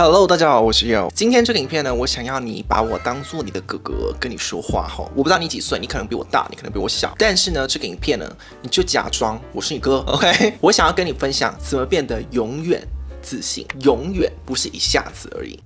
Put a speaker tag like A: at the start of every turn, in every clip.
A: Hello，大家好，我是 Yo。今天这个影片呢，我想要你把我当做你的哥哥跟你说话哈。我不知道你几岁，你可能比我大，你可能比我小，但是呢，这个影片呢，你就假装我是你哥，OK？我想要跟你分享怎么变得永远自信，永远不是一下子而已。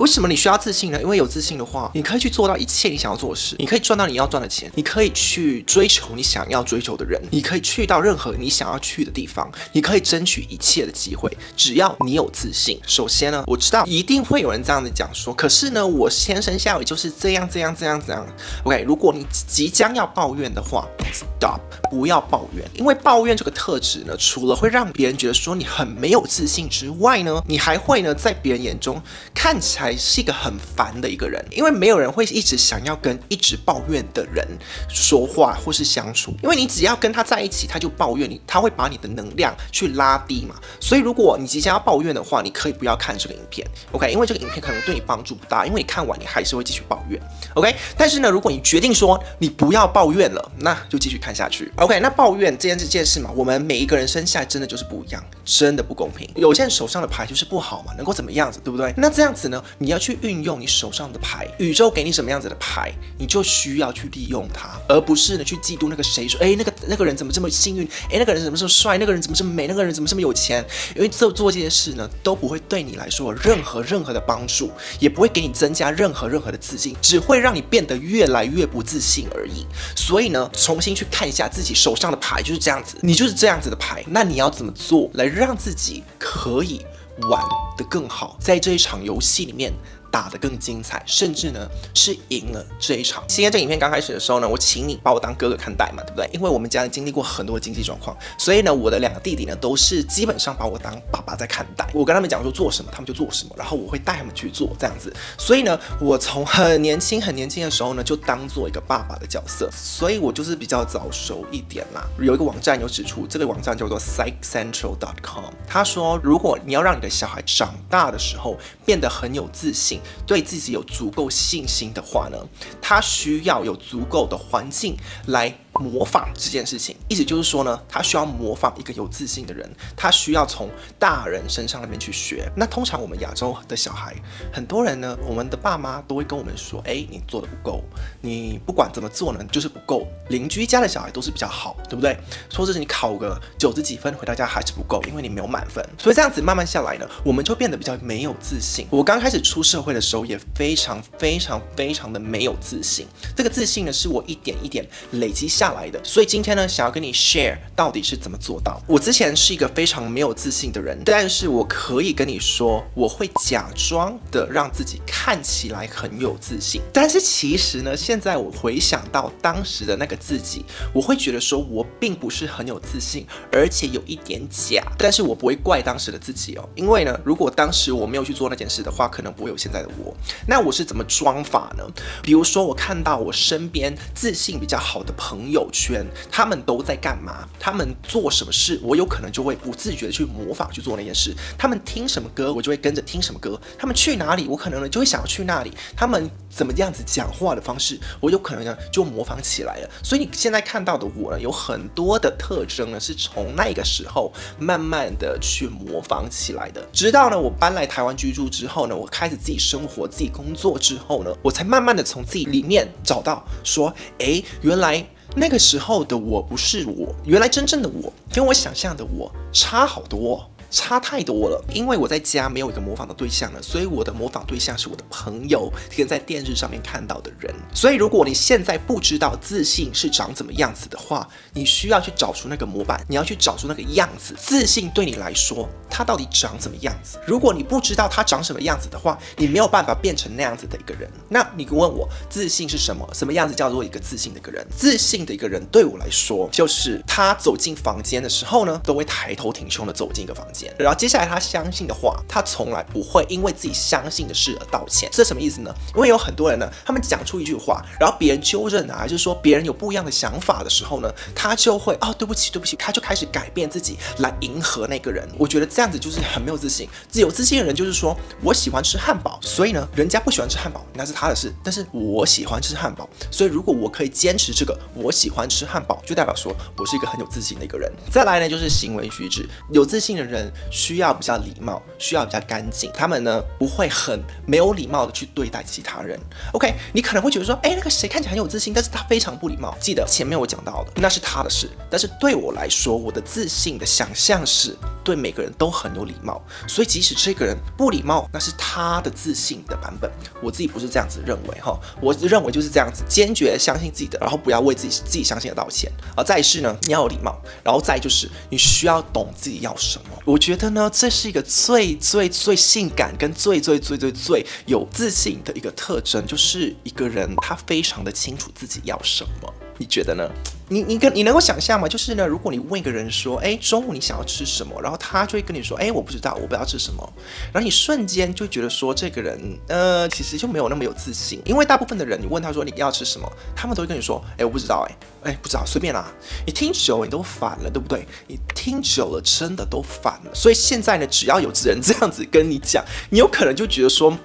A: 为什么你需要自信呢？因为有自信的话，你可以去做到一切你想要做的事，你可以赚到你要赚的钱，你可以去追求你想要追求的人，你可以去到任何你想要去的地方，你可以争取一切的机会。只要你有自信。首先呢，我知道一定会有人这样子讲说，可是呢，我天生下来就是这样这样这样这样。OK，如果你即将要抱怨的话，Stop，不要抱怨，因为抱怨这个特质呢，除了会让别人觉得说你很没有自信之外呢，你还会呢，在别人眼中看起来。是一个很烦的一个人，因为没有人会一直想要跟一直抱怨的人说话或是相处，因为你只要跟他在一起，他就抱怨你，他会把你的能量去拉低嘛。所以如果你即将要抱怨的话，你可以不要看这个影片，OK？因为这个影片可能对你帮助不大，因为你看完你还是会继续抱怨，OK？但是呢，如果你决定说你不要抱怨了，那就继续看下去，OK？那抱怨这件这件事嘛，我们每一个人生下来真的就是不一样，真的不公平。有些人手上的牌就是不好嘛，能够怎么样子，对不对？那这样子呢？你要去运用你手上的牌，宇宙给你什么样子的牌，你就需要去利用它，而不是呢去嫉妒那个谁说，哎，那个那个人怎么这么幸运，哎，那个人怎么这么帅，那个人怎么这么美，那个人怎么这么有钱？因为做做这些事呢，都不会对你来说任何任何的帮助，也不会给你增加任何任何的自信，只会让你变得越来越不自信而已。所以呢，重新去看一下自己手上的牌就是这样子，你就是这样子的牌，那你要怎么做来让自己可以？玩得更好，在这一场游戏里面。打得更精彩，甚至呢是赢了这一场。今天这影片刚开始的时候呢，我请你把我当哥哥看待嘛，对不对？因为我们家经历过很多经济状况，所以呢，我的两个弟弟呢都是基本上把我当爸爸在看待。我跟他们讲说做什么，他们就做什么，然后我会带他们去做这样子。所以呢，我从很年轻很年轻的时候呢，就当做一个爸爸的角色，所以我就是比较早熟一点啦。有一个网站有指出，这个网站叫做 PsychCentral.com，他说如果你要让你的小孩长大的时候变得很有自信。对自己有足够信心的话呢，他需要有足够的环境来。模仿这件事情，意思就是说呢，他需要模仿一个有自信的人，他需要从大人身上那边去学。那通常我们亚洲的小孩，很多人呢，我们的爸妈都会跟我们说，哎，你做的不够，你不管怎么做呢，就是不够。邻居家的小孩都是比较好，对不对？说是你考个九十几分回到家还是不够，因为你没有满分。所以这样子慢慢下来呢，我们就变得比较没有自信。我刚开始出社会的时候，也非常非常非常的没有自信。这个自信呢，是我一点一点累积下。来的，所以今天呢，想要跟你 share 到底是怎么做到。我之前是一个非常没有自信的人，但是我可以跟你说，我会假装的让自己看起来很有自信。但是其实呢，现在我回想到当时的那个自己，我会觉得说我并不是很有自信，而且有一点假。但是我不会怪当时的自己哦，因为呢，如果当时我没有去做那件事的话，可能不会有现在的我。那我是怎么装法呢？比如说，我看到我身边自信比较好的朋友。友圈他们都在干嘛？他们做什么事？我有可能就会不自觉的去模仿去做那件事。他们听什么歌，我就会跟着听什么歌。他们去哪里，我可能呢就会想要去那里。他们怎么样子讲话的方式，我有可能呢就模仿起来了。所以你现在看到的我呢，有很多的特征呢，是从那个时候慢慢的去模仿起来的。直到呢我搬来台湾居住之后呢，我开始自己生活、自己工作之后呢，我才慢慢的从自己里面找到说，哎，原来。那个时候的我不是我，原来真正的我跟我想象的我差好多。差太多了，因为我在家没有一个模仿的对象了，所以我的模仿对象是我的朋友跟在电视上面看到的人。所以如果你现在不知道自信是长怎么样子的话，你需要去找出那个模板，你要去找出那个样子。自信对你来说，它到底长怎么样子？如果你不知道它长什么样子的话，你没有办法变成那样子的一个人。那你问我自信是什么？什么样子叫做一个自信的一个人？自信的一个人对我来说，就是他走进房间的时候呢，都会抬头挺胸的走进一个房间。然后接下来他相信的话，他从来不会因为自己相信的事而道歉。这什么意思呢？因为有很多人呢，他们讲出一句话，然后别人纠正啊，就是说别人有不一样的想法的时候呢，他就会哦，对不起，对不起，他就开始改变自己来迎合那个人。我觉得这样子就是很没有自信。有自信的人就是说我喜欢吃汉堡，所以呢，人家不喜欢吃汉堡那是他的事，但是我喜欢吃汉堡，所以如果我可以坚持这个我喜欢吃汉堡，就代表说我是一个很有自信的一个人。再来呢，就是行为举止，有自信的人需要比较礼貌，需要比较干净，他们呢不会很没有礼貌的去对待其他人。OK，你可能会觉得说，哎，那个谁看起来很有自信，但是他非常不礼貌。记得前面我讲到的，那是他的事，但是对我来说，我的自信的想象是对每个人都很有礼貌，所以即使这个人不礼貌，那是他的自信的版本。我自己不是这样子认为哈，我认为就是这样子，坚决相信自己的，然后不要为自己自己相信的道歉。而再是呢，你要有礼貌，然后再就是你需要懂自己要什么。我觉得呢，这是一个最最最性感跟最最最最最有自信的一个特征，就是一个人他非常的清楚自己要什么。你觉得呢？你你跟你能够想象吗？就是呢，如果你问一个人说，哎，中午你想要吃什么？然后他就会跟你说，哎，我不知道，我不知道吃什么。然后你瞬间就觉得说，这个人，呃，其实就没有那么有自信。因为大部分的人，你问他说你要吃什么，他们都会跟你说，哎，我不知道，哎，哎，不知道，随便啦。你听久了，你都烦了，对不对？你听久了，真的都烦了。所以现在呢，只要有人这样子跟你讲，你有可能就觉得说，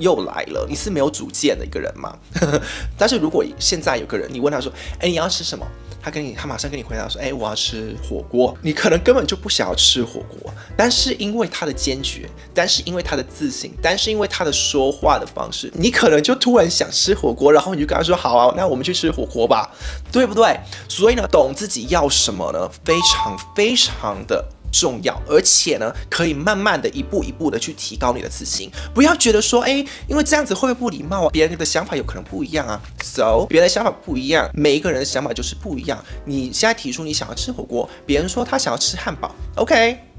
A: 又来了，你是没有主见的一个人吗？但是如果现在有个人，你问他说，哎，你要吃什么？他跟你，他马上跟你回答说，哎，我要吃火锅。你可能根本就不想要吃火锅，但是因为他的坚决，但是因为他的自信，但是因为他的说话的方式，你可能就突然想吃火锅，然后你就跟他说，好啊，那我们去吃火锅吧，对不对？所以呢，懂自己要什么呢？非常非常的。重要，而且呢，可以慢慢的一步一步的去提高你的自信。不要觉得说，哎，因为这样子会不会不礼貌啊？别人的想法有可能不一样啊。So，别人的想法不一样，每一个人的想法就是不一样。你现在提出你想要吃火锅，别人说他想要吃汉堡，OK。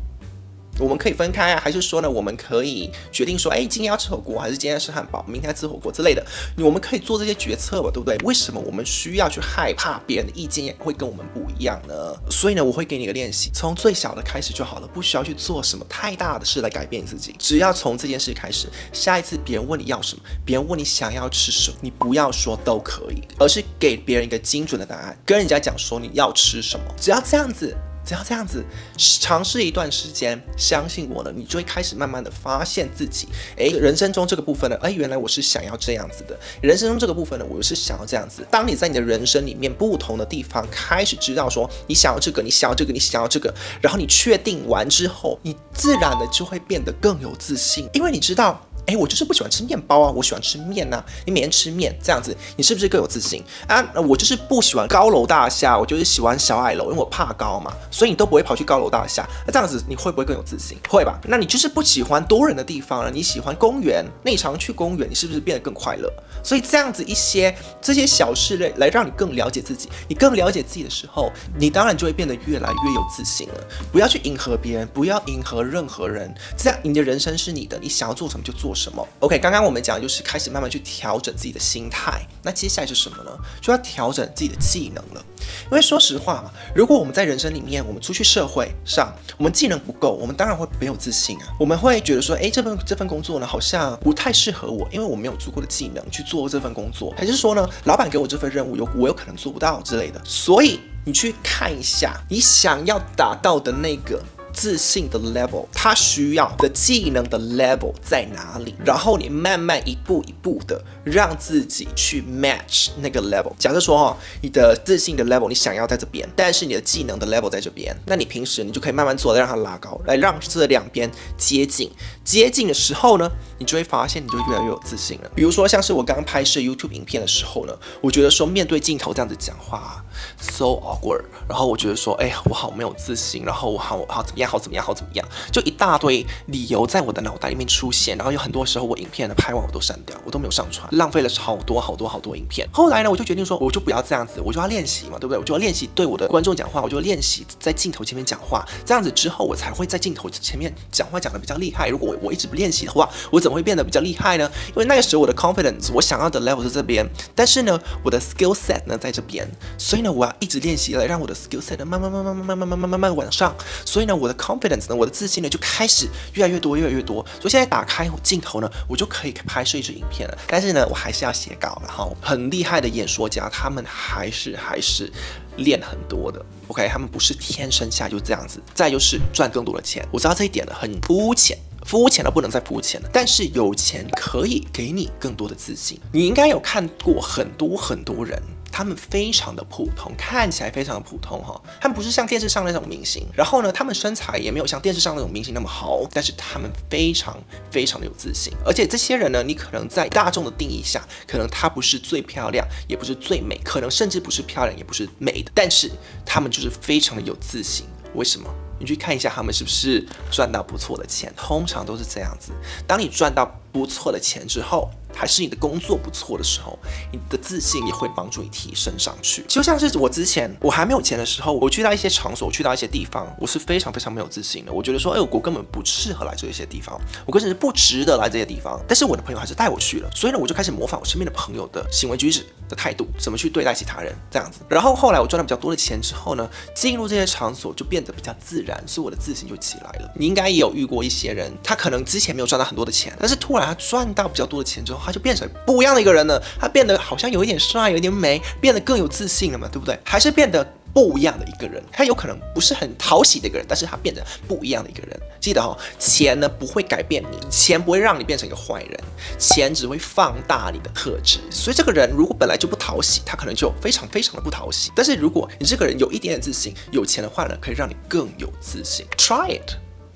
A: 我们可以分开啊，还是说呢，我们可以决定说，哎，今天要吃火锅，还是今天要吃汉堡，明天吃火锅之类的？我们可以做这些决策吧，对不对？为什么我们需要去害怕别人的意见会跟我们不一样呢？所以呢，我会给你一个练习，从最小的开始就好了，不需要去做什么太大的事来改变自己，只要从这件事开始。下一次别人问你要什么，别人问你想要吃什么，你不要说都可以，而是给别人一个精准的答案，跟人家讲说你要吃什么，只要这样子。只要这样子尝试一段时间，相信我了，你就会开始慢慢的发现自己，哎，人生中这个部分呢，哎，原来我是想要这样子的。人生中这个部分呢，我是想要这样子。当你在你的人生里面不同的地方开始知道说，你想要这个，你想要这个，你想要这个，然后你确定完之后，你自然的就会变得更有自信，因为你知道。哎，我就是不喜欢吃面包啊，我喜欢吃面呐。你每天吃面这样子，你是不是更有自信啊？我就是不喜欢高楼大厦，我就是喜欢小矮楼，因为我怕高嘛，所以你都不会跑去高楼大厦。那这样子你会不会更有自信？会吧？那你就是不喜欢多人的地方了，你喜欢公园，那你常去公园，你是不是变得更快乐？所以这样子一些这些小事类来让你更了解自己，你更了解自己的时候，你当然就会变得越来越有自信了。不要去迎合别人，不要迎合任何人，这样你的人生是你的，你想要做什么就做什么。OK，刚刚我们讲的就是开始慢慢去调整自己的心态，那接下来是什么呢？就要调整自己的技能了。因为说实话嘛，如果我们在人生里面，我们出去社会上，我们技能不够，我们当然会没有自信啊。我们会觉得说，哎，这份这份工作呢，好像不太适合我，因为我没有足够的技能去做这份工作，还是说呢，老板给我这份任务，有我有可能做不到之类的。所以你去看一下，你想要达到的那个。自信的 level，他需要的技能的 level 在哪里？然后你慢慢一步一步的让自己去 match 那个 level。假设说哈，你的自信的 level 你想要在这边，但是你的技能的 level 在这边，那你平时你就可以慢慢做，让它拉高，来让这两边接近。接近的时候呢，你就会发现你就越来越有自信了。比如说像是我刚刚拍摄 YouTube 影片的时候呢，我觉得说面对镜头这样子讲话 so awkward，然后我觉得说，哎呀，我好没有自信，然后我好我好怎么样？好怎么样？好怎么样？就一大堆理由在我的脑袋里面出现，然后有很多时候我影片的拍完我都删掉，我都没有上传，浪费了好多好多好多影片。后来呢，我就决定说，我就不要这样子，我就要练习嘛，对不对？我就要练习对我的观众讲话，我就练习在镜头前面讲话，这样子之后我才会在镜头前面讲话讲的比较厉害。如果我我一直不练习的话，我怎么会变得比较厉害呢？因为那个时候我的 confidence，我想要的 level 在这边，但是呢，我的 skill set 呢在这边，所以呢，我要一直练习来让我的 skill set 慢慢慢慢慢慢慢慢慢慢慢往上。所以呢，我的 confidence 呢，我的自信呢就开始越来越多，越来越多。所以现在打开镜头呢，我就可以拍摄一支影片了。但是呢，我还是要写稿，然后很厉害的演说家，他们还是还是练很多的。OK，他们不是天生下就这样子。再就是赚更多的钱，我知道这一点呢很肤浅。肤浅了，不能再肤浅了。但是有钱可以给你更多的自信。你应该有看过很多很多人，他们非常的普通，看起来非常的普通哈。他们不是像电视上那种明星，然后呢，他们身材也没有像电视上那种明星那么好，但是他们非常非常的有自信。而且这些人呢，你可能在大众的定义下，可能他不是最漂亮，也不是最美，可能甚至不是漂亮，也不是美的，但是他们就是非常的有自信。为什么？你去看一下他们是不是赚到不错的钱，通常都是这样子。当你赚到不错的钱之后，还是你的工作不错的时候，你的自信也会帮助你提升上去。就像是我之前我还没有钱的时候，我去到一些场所，去到一些地方，我是非常非常没有自信的。我觉得说，哎，我根本不适合来这些地方，我根本不值得来这些地方。但是我的朋友还是带我去了，所以呢，我就开始模仿我身边的朋友的行为举止的态度，怎么去对待其他人这样子。然后后来我赚了比较多的钱之后呢，进入这些场所就变得比较自然，所以我的自信就起来了。你应该也有遇过一些人，他可能之前没有赚到很多的钱，但是突然他赚到比较多的钱之后，他就变成不。一样的一个人呢，他变得好像有一点帅，有一点美，变得更有自信了嘛，对不对？还是变得不一样的一个人，他有可能不是很讨喜的一个人，但是他变得不一样的一个人。记得哈，钱呢不会改变你，钱不会让你变成一个坏人，钱只会放大你的特质。所以这个人如果本来就不讨喜，他可能就非常非常的不讨喜。但是如果你这个人有一点点自信，有钱的话呢，可以让你更有自信。Try it。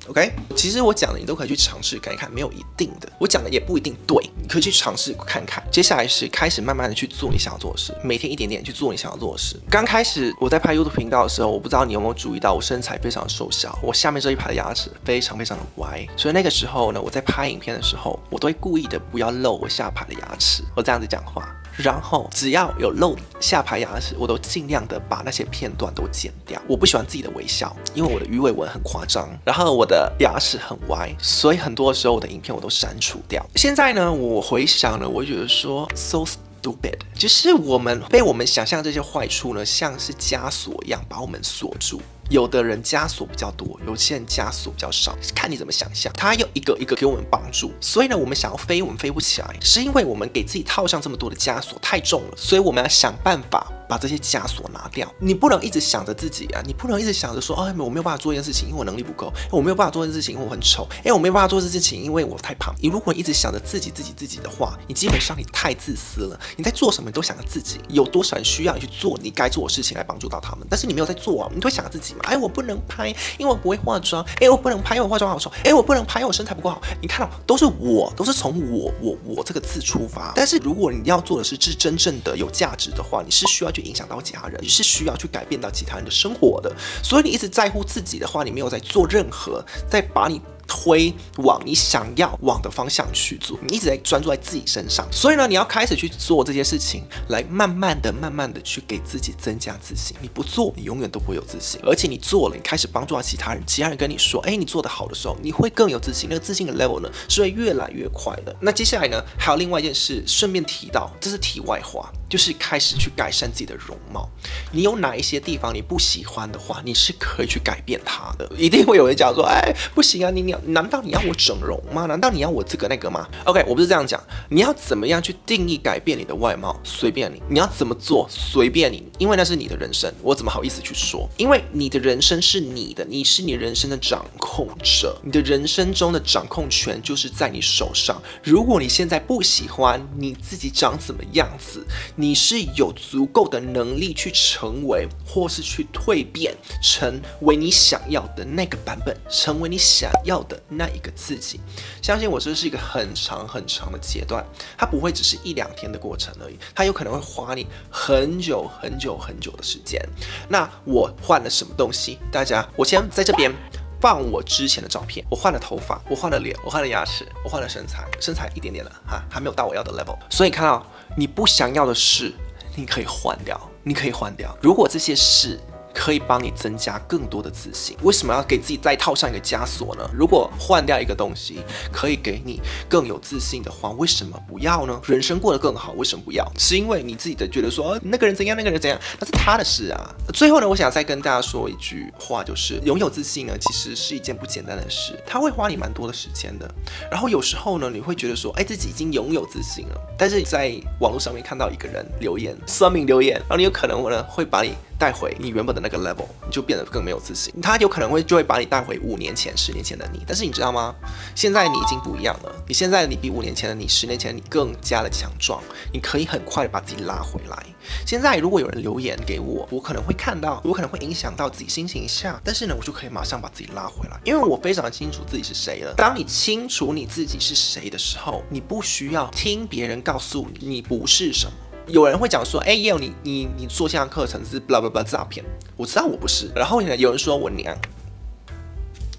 A: OK，其实我讲的你都可以去尝试看一看，没有一定的，我讲的也不一定对，你可以去尝试看看。接下来是开始慢慢的去做你想要做的事，每天一点点去做你想要做的事。刚开始我在拍 YouTube 频道的时候，我不知道你有没有注意到，我身材非常瘦小，我下面这一排的牙齿非常非常的歪，所以那个时候呢，我在拍影片的时候，我都会故意的不要露我下排的牙齿，我这样子讲话。然后只要有露下排牙齿，我都尽量的把那些片段都剪掉。我不喜欢自己的微笑，因为我的鱼尾纹很夸张，然后我的牙齿很歪，所以很多时候我的影片我都删除掉。现在呢，我回想了，我觉得说 so stupid，就是我们被我们想象这些坏处呢，像是枷锁一样把我们锁住。有的人枷锁比较多，有些人枷锁比较少，看你怎么想象。他要一个一个给我们帮助，所以呢，我们想要飞，我们飞不起来，是因为我们给自己套上这么多的枷锁太重了，所以我们要想办法。把这些枷锁拿掉，你不能一直想着自己啊，你不能一直想着说，哎，我没有办法做一件事情，因为我能力不够；，我没有办法做一件事情，因为我很丑；，哎，我没有办法做这件事情，因为我太胖。你如果一直想着自己、自己、自己的话，你基本上你太自私了。你在做什么，你都想着自己。有多少人需要你去做你该做的事情来帮助到他们？但是你没有在做啊，你都会想着自己嘛？哎，我不能拍，因为我不会化妆；，哎，我不能拍，因为我化妆好丑；，哎，我不能拍，因为我身材不够好。你看到都是我，都是从我、我、我这个字出发。但是如果你要做的是是真正的有价值的话，你是需要去影响到其他人。你是需要去改变到其他人的生活的，所以你一直在乎自己的话，你没有在做任何，在把你。推往你想要往的方向去做，你一直在专注在自己身上，所以呢，你要开始去做这些事情，来慢慢的、慢慢的去给自己增加自信。你不做，你永远都不会有自信，而且你做了，你开始帮助到其他人，其他人跟你说，哎，你做得好的时候，你会更有自信，那个自信的 level 呢是会越来越快的。那接下来呢，还有另外一件事，顺便提到，这是题外话，就是开始去改善自己的容貌。你有哪一些地方你不喜欢的话，你是可以去改变它的。一定会有人讲说，哎，不行啊，你你。难道你要我整容吗？难道你要我这个那个吗？OK，我不是这样讲。你要怎么样去定义改变你的外貌？随便你。你要怎么做？随便你。因为那是你的人生，我怎么好意思去说？因为你的人生是你的，你是你人生的掌控者，你的人生中的掌控权就是在你手上。如果你现在不喜欢你自己长怎么样子，你是有足够的能力去成为，或是去蜕变，成为你想要的那个版本，成为你想要。的那一个自己，相信我，这是一个很长很长的阶段，它不会只是一两天的过程而已，它有可能会花你很久很久很久的时间。那我换了什么东西？大家，我先在这边放我之前的照片，我换了头发，我换了脸，我换了牙齿，我换了身材，身材一点点了哈，还没有到我要的 level。所以看到你不想要的事，你可以换掉，你可以换掉。如果这些事。可以帮你增加更多的自信。为什么要给自己再套上一个枷锁呢？如果换掉一个东西，可以给你更有自信的话，为什么不要呢？人生过得更好，为什么不要？是因为你自己的觉得说那个人怎样，那个人怎样，那是他的事啊。最后呢，我想再跟大家说一句话，就是拥有自信呢，其实是一件不简单的事，它会花你蛮多的时间的。然后有时候呢，你会觉得说，哎，自己已经拥有自信了，但是在网络上面看到一个人留言，算命留言，然后你有可能呢会把你。带回你原本的那个 level，你就变得更没有自信。他有可能会就会把你带回五年前、十年前的你。但是你知道吗？现在你已经不一样了。你现在你比五年前的你、十年前的你更加的强壮。你可以很快的把自己拉回来。现在如果有人留言给我，我可能会看到，我可能会影响到自己心情一下。但是呢，我就可以马上把自己拉回来，因为我非常清楚自己是谁了。当你清楚你自己是谁的时候，你不需要听别人告诉你你不是什么。有人会讲说，哎，也有你你你做线上课程是 blah blah blah 诈骗，我知道我不是。然后呢，有人说我娘，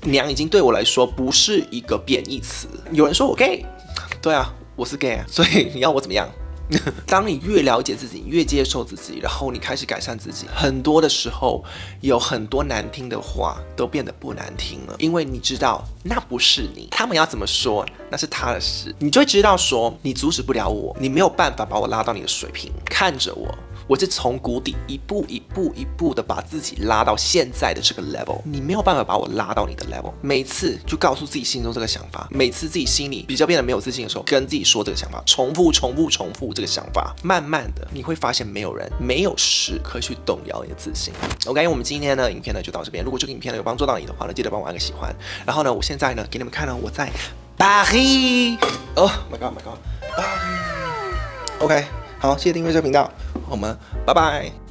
A: 娘已经对我来说不是一个贬义词。有人说我 gay，对啊，我是 gay 啊，所以你要我怎么样？当你越了解自己，越接受自己，然后你开始改善自己，很多的时候有很多难听的话都变得不难听了，因为你知道那不是你，他们要怎么说那是他的事，你就会知道说你阻止不了我，你没有办法把我拉到你的水平，看着我。我是从谷底一步一步一步的把自己拉到现在的这个 level，你没有办法把我拉到你的 level。每次就告诉自己心中这个想法，每次自己心里比较变得没有自信的时候，跟自己说这个想法，重复重复重复这个想法，慢慢的你会发现没有人没有事可以去动摇你的自信。OK，我们今天呢影片呢就到这边。如果这个影片呢有帮助到你的话呢，记得帮我按个喜欢。然后呢，我现在呢给你们看呢我在巴黎。Oh my god my god，巴黎。OK，好，谢谢订阅这个频道。我们拜拜。